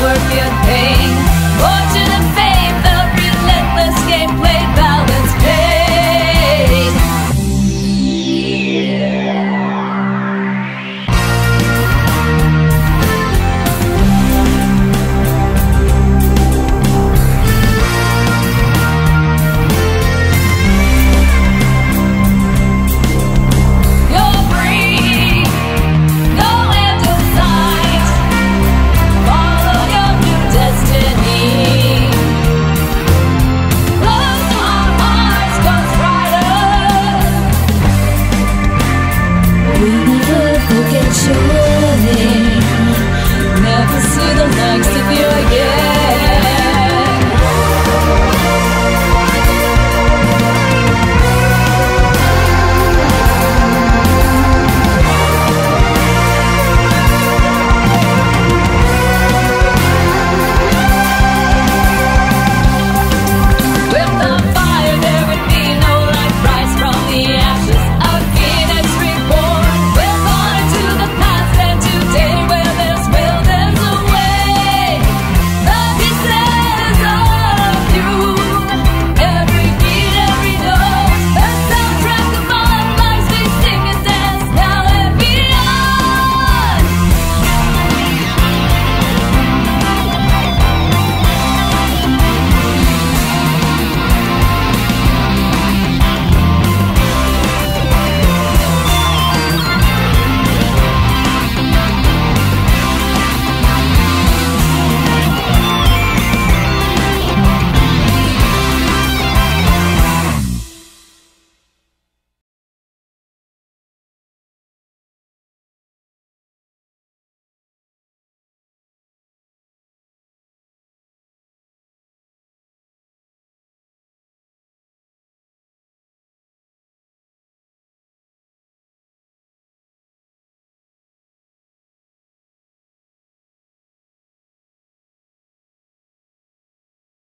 worth your pain.